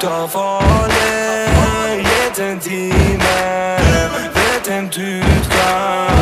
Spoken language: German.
da Davone, jeden Diener wird Tüter.